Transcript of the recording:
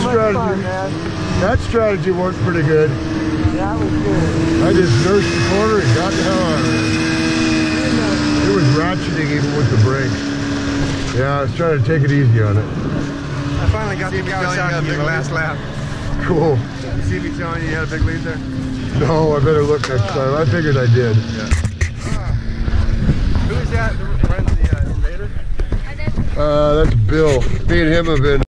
strategy. fun. That strategy worked pretty good. That was good. I just nursed the corner and got the hell out of it. It was ratcheting even with the brakes. Yeah, I was trying to take it easy on it. I finally got the Kawasaki in the last lap. Cool. You see me telling you you had a big lead there? No, I better look next time. I figured I did. Who is that? The, the uh, Invader? Uh, that's Bill. Me and him have been